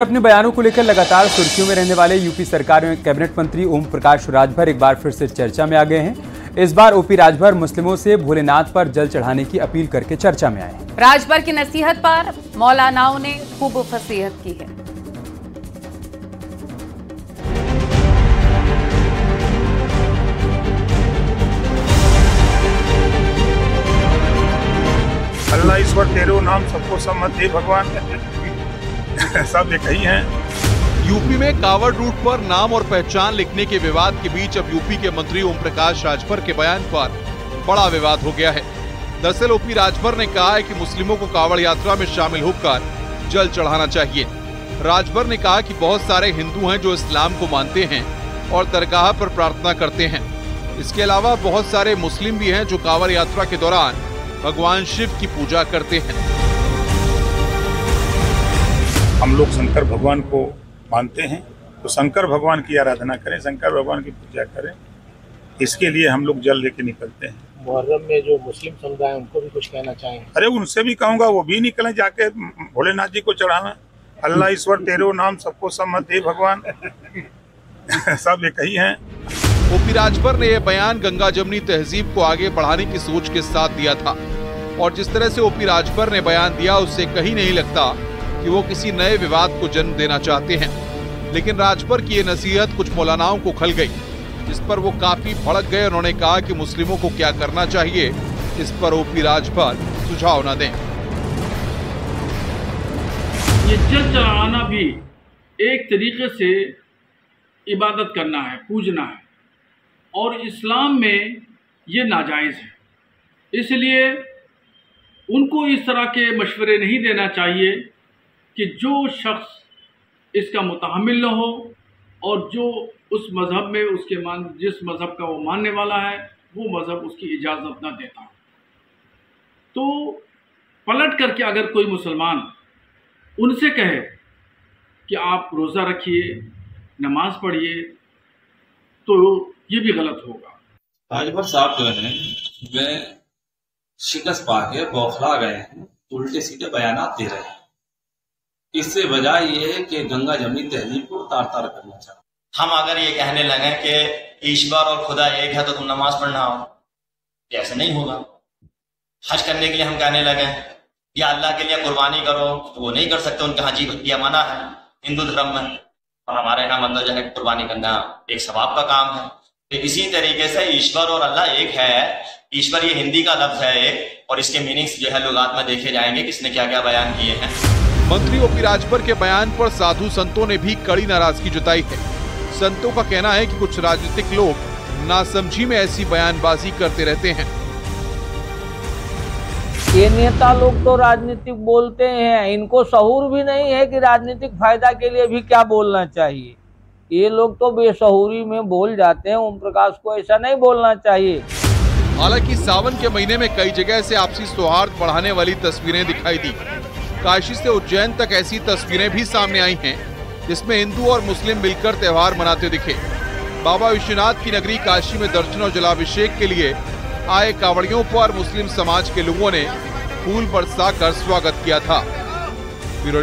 अपने बयानों को लेकर लगातार सुर्खियों में रहने वाले यूपी सरकार में कैबिनेट मंत्री ओम प्रकाश राजभर एक बार फिर से चर्चा में आ गए हैं। इस बार ओपी राजभर मुस्लिमों से भोलेनाथ पर जल चढ़ाने की अपील करके चर्चा में आए हैं। राजभर की नसीहत पर मौलानाओं ने खूब फसीहत की है। अल्लाह ईश्वर तेरो नाम सबको सम्मत दे भगवान। सब एक ही हैं। यूपी में कावड़ रूट पर नाम और पहचान लिखने के विवाद के बीच अब यूपी के मंत्री ओम प्रकाश राजभर के बयान पर बड़ा विवाद हो गया है। दरअसल ओपी राजभर ने कहा है कि मुस्लिमों को कावड़ यात्रा में शामिल होकर जल चढ़ाना चाहिए। राजभर ने कहा कि बहुत सारे हिंदू हैं जो इस्लाम को मानते हैं और दरगाह पर प्रार्थना करते हैं। इसके अलावा बहुत सारे मुस्लिम भी हैं जो कांवड़ यात्रा के दौरान भगवान शिव की पूजा करते हैं। हम लोग शंकर भगवान को मानते हैं। तो शंकर भगवान की आराधना करें शंकर भगवान की पूजा करें। इसके लिए हम लोग जल लेके निकलते हैं। मुहर्रम में जो मुस्लिम समुदाय है उनको भी कुछ कहना चाहेंगे अरे उनसे भी कहूँगा वो भी निकलें जाके भोलेनाथ जी को चढ़ाना। अल्लाह ईश्वर तेरो नाम सबको सम्मत दे भगवान। सब एक ही हैं। ओपी राजभर ने यह बयान गंगा जमनी तहजीब को आगे बढ़ाने की सोच के साथ दिया था। और जिस तरह से ओपी राजभर ने बयान दिया उससे कहीं नहीं लगता कि वो किसी नए विवाद को जन्म देना चाहते हैं। लेकिन राजभर की ये नसीहत कुछ मौलानाओं को खल गई, जिस पर वो काफ़ी भड़क गए। उन्होंने कहा कि मुस्लिमों को क्या करना चाहिए, इस पर ओपी राजभर सुझाव न दें। ये जल चढ़ाना भी एक तरीके से इबादत करना है, पूजना है। और इस्लाम में ये नाजायज़ है। इसलिए उनको इस तरह के मशवरे नहीं देना चाहिए कि जो शख्स इसका मुतहमिल न हो और जो उस मज़हब में उसके मान, जिस मज़हब का वो मानने वाला है, वो मज़हब उसकी इजाज़त न देता। तो पलट करके अगर कोई मुसलमान उनसे कहे कि आप रोज़ा रखिए, नमाज़ पढ़िए तो ये भी गलत होगा। राजभर साहब जो है वे शिकस्त पा के बौखला गए हैं, उल्टे सीधे बयान दे रहे हैं। इससे वजह ये है कि गंगा जमनी तहजीब को तार तार करना चाहते हम अगर ये कहने लगे कि ईश्वर और खुदा एक है तो तुम नमाज़ पढ़ना हो ऐसे नहीं होगा। हज करने के लिए हम कहने लगे, या अल्लाह के लिए कुर्बानी करो तो वो नहीं कर सकते, उनके यहाँ जी भक्तियाँ मना है, हिंदू धर्म में। और हमारे यहाँ मंदिर जो है, कुर्बानी करना एक सवाब का काम है। तो इसी तरीके से ईश्वर और अल्लाह एक है। ईश्वर ये हिंदी का लफ्ज है एक, और इसके मीनिंग्स जो है लुगात में देखे जाएँगे, किसने क्या क्या बयान किए हैं। मंत्री ओपी राजभर के बयान पर साधु संतों ने भी कड़ी नाराज़गी जताई है। संतों का कहना है कि कुछ राजनीतिक लोग नासमझी में ऐसी बयानबाजी करते रहते हैं। ये नेता लोग तो राजनीतिक बोलते हैं। इनको सहूर भी नहीं है कि राजनीतिक फ़ायदा के लिए भी क्या बोलना चाहिए। ये लोग तो बेसहूरी में बोल जाते हैं। ओम प्रकाश को ऐसा नहीं बोलना चाहिए। हालाँकि सावन के महीने में कई जगह से आपसी सौहार्द बढ़ाने वाली तस्वीरें दिखाई दी। काशी से उज्जैन तक ऐसी तस्वीरें भी सामने आई हैं, जिसमें हिंदू और मुस्लिम मिलकर त्यौहार मनाते दिखे। बाबा विश्वनाथ की नगरी काशी में दर्शन और जलाभिषेक के लिए आए कावड़ियों पर मुस्लिम समाज के लोगों ने फूल बरसा कर स्वागत किया था। ब्यूरो